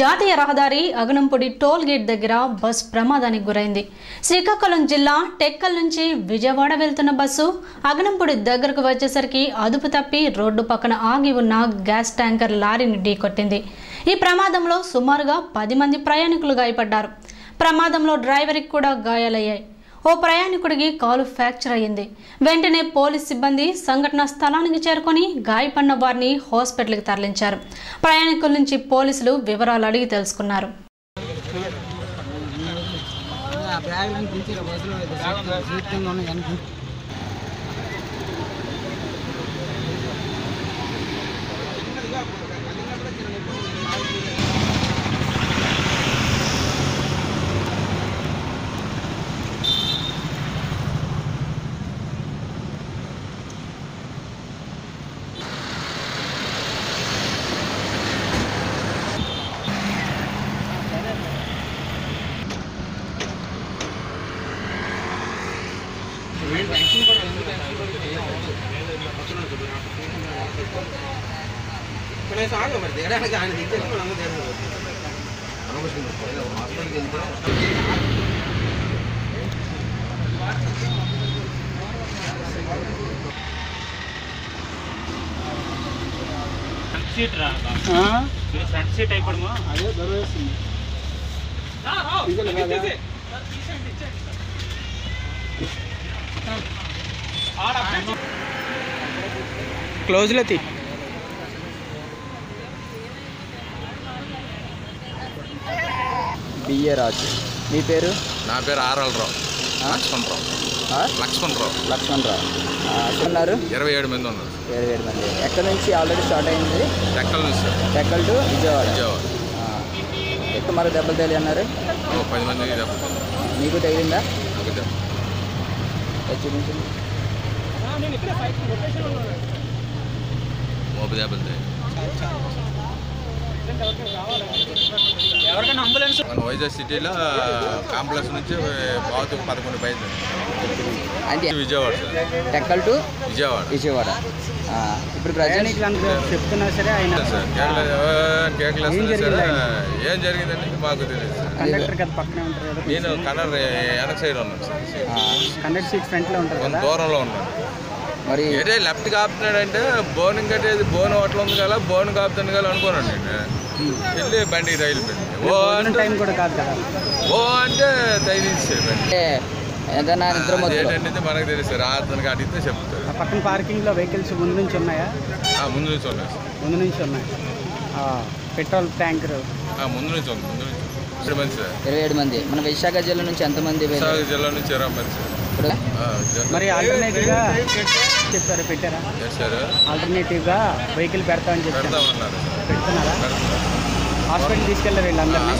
జాతీయ రహదారి Aganampudi toll gate దగ్గర బస్ ప్రమాదానికి గురైంది. శ్రీకాకుళం జిల్లా టెక్కల్ నుంచి విజయవాడ వెళ్తున్న బస్సు అగనంపొడి దగ్గరకు వచ్చేసరికి అదుపు తప్పి రోడ్డు పక్కన ఆగి ఉన్న గ్యాస్ ట్యాంకర్ లారీని ఢీకొట్టింది. ఈ ప్రమాదంలో సుమారుగా పది మంది ప్రయాణికులు గాయపడ్డారు. ప్రమాదంలో డ్రైవర్కి కూడా గాయాలయ్యాయి. ఓ ప్రయాణికుడికి కాలు ఫ్రాక్చర్ అయ్యింది. వెంటనే పోలీస్ సిబ్బంది సంఘటన స్థలానికి చేరుకొని గాయపడిన వారిని హాస్పిటల్కి తరలించారు. ప్రయాణికుల నుంచి పోలీసులు వివరాలు అడిగి తెలుసుకున్నారు. ఆ బ్యాగులను దించి బస్సులో సీట్ కింద ఉన్న వెనక ఫ్రంట్ సీట్ రా ఇది ఫ్రంట్ సీట్ అయిపోవడము అదే దొరవేస్తుంది క్లోజ్లో తీ. బిఏ రాజు మీ పేరు? నా పేరు ఆర్ఎల్ రావు లక్ష్మణరావు. ఆ? లక్ష్మణరావు. లక్ష్మణరావు. ఆ, ఎక్కడ ఉన్నారు ఇరవై ఏడు మంది ఉన్నారు. వేరు వేరు మంది. ఎక్కడి నుంచి ఆల్రెడీ స్టార్ట్ అయింది? ఎక్కల నుంచి? సార్ ఎక్కల్ టు? విజయవాడ. విజయవాడ. ఆ. ఎక్కడ మరి దెబ్బలు తేలి అన్నారు? పది మందికి దెబ్బతింది మీకు తగిలిందా? చూపించండి మోపు దెబ్బలు మన వైజాగ్ సిటీలో కాంప్లెక్స్ నుంచి బాతు పదకొండు బయలు అంటే విజయవాడ టెక్కల్ టు విజయవాడ. విజయవాడ. ఇప్పుడు ప్రయాణికులు చెప్తున్నా సరే ఆయన సార్? కేకలు ఏ, జరిగిందండి? మాకు తెలియదు సార్. కండక్టర్ కదా పక్కనే ఉంటారు కదా? నేను కన్నడ వెనక సైడ్ ఉన్నాను సార్. కండక్టర్ సీట్ ఫ్రంట్లో ఉంటారు కొంత కదా? దూరంలో ఉన్నాను. మరి ఏటే లెఫ్ట్ కాపుతున్నాడంటే బోన్ కట్టేది బోన్ హోటల్ ఉంది కదా బోన్ కాపుతుంది కదా అనుకోనండి. నేను వెళ్ళి బండికి రైలు పెట్టి ఓ భోజనం అంటే టైం కూడా కాదు కదా ఓ అంటే బండి ఏదైనా నిద్ర మనకు తెలుసు సార్ అతనికి అడిగితే చెప్తారు ఆ పక్కన పార్కింగ్లో వెహికల్స్ ముందు నుంచి ఉన్నాయా ఆ, ముందు నుంచి ఉన్నాయి ముందు నుంచి ఉన్నాయి ఆ, పెట్రోల్ ట్యాంకర్ ఆ, ముందు నుంచి ఉంది ముందు నుంచి ఇరవై ఏడు మంది మన విశాఖ జిల్లా నుంచి ఎంతమంది? విశాఖ జిల్లా నుంచి ఇరవై మంది మరి ఆల్టర్నేటివ్గా చెప్పారు పెట్టారా? చేశారు ఆల్టర్నేటివ్గా వెహికల్ పెడతామని చెప్పారు. పెడుతున్నారా? హాస్పిటల్ తీసుకెళ్ళారు వీళ్ళందరినీ